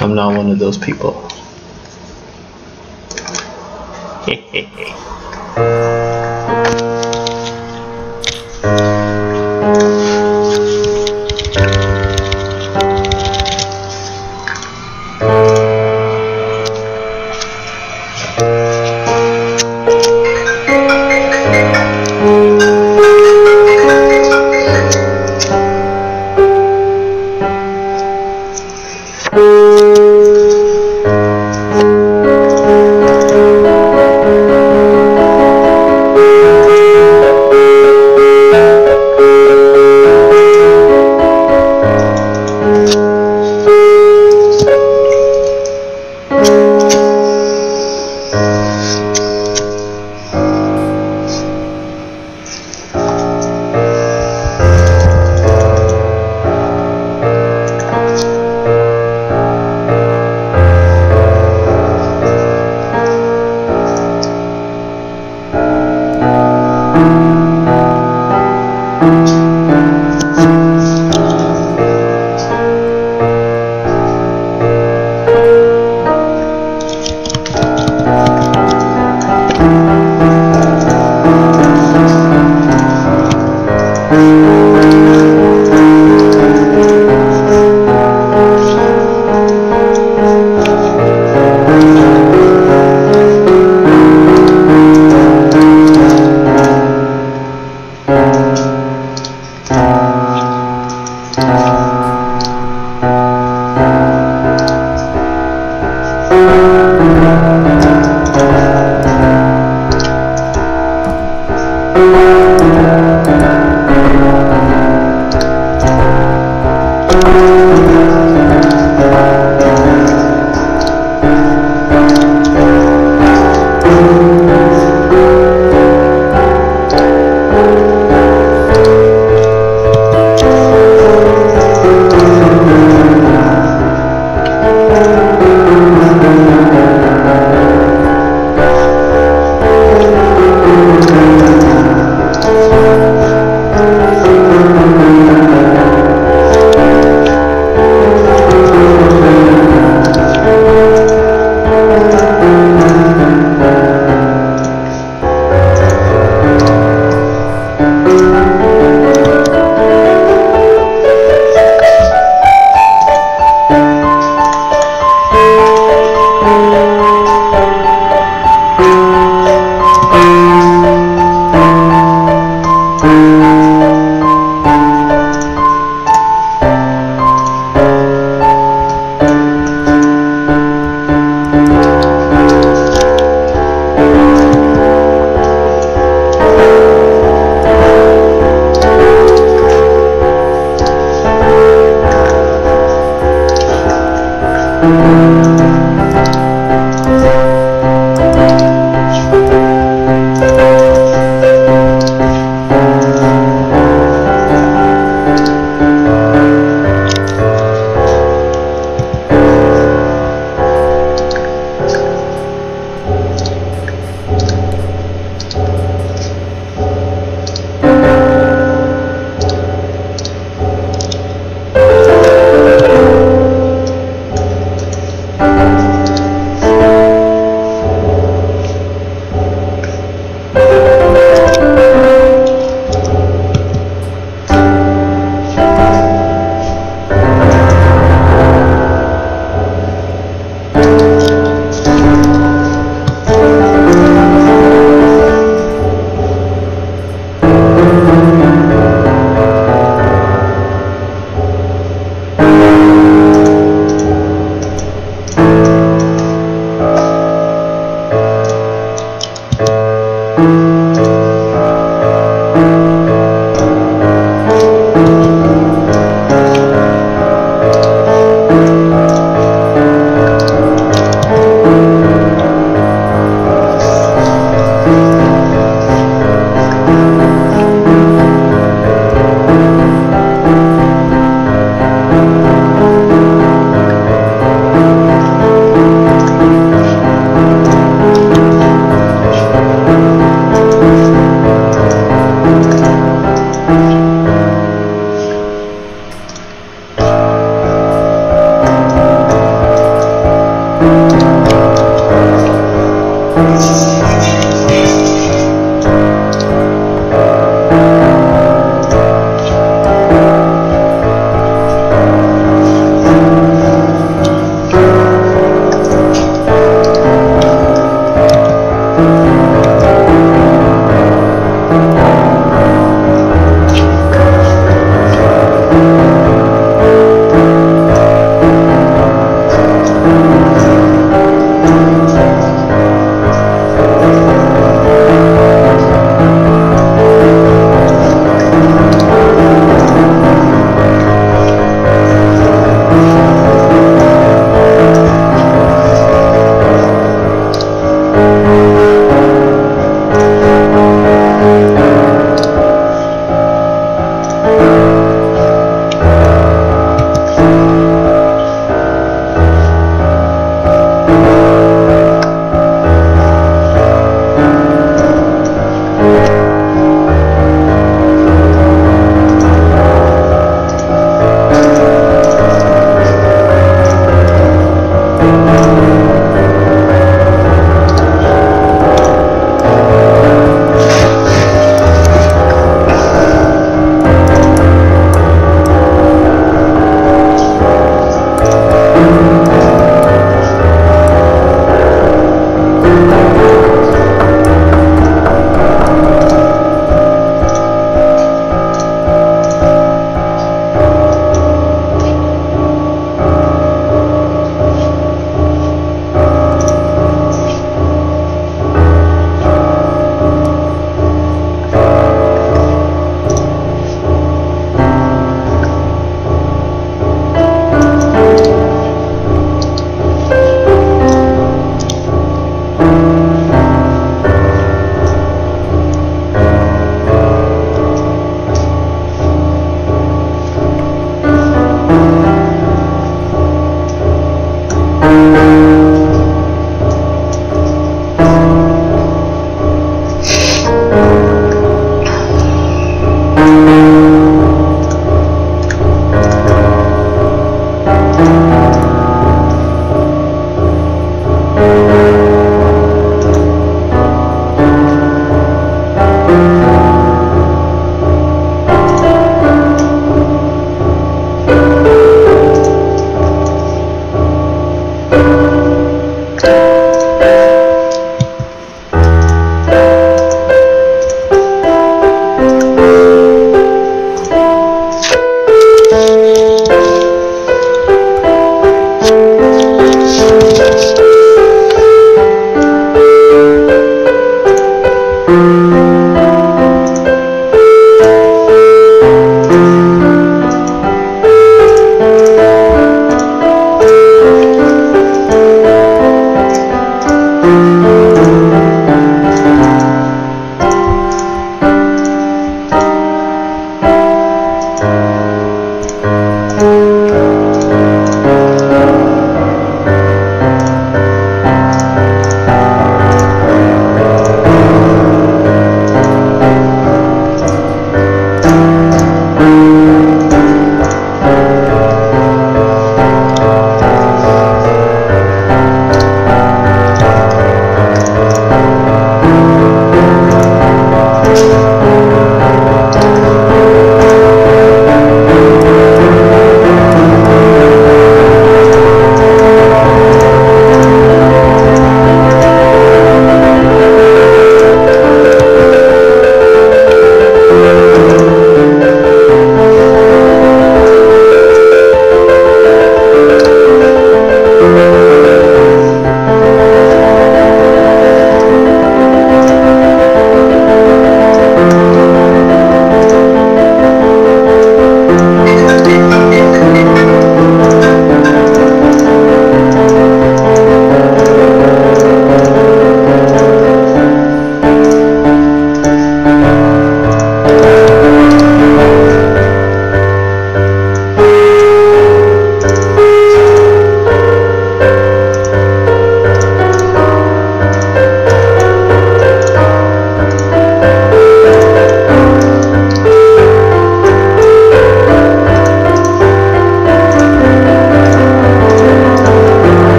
I'm not one of those people.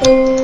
Gay.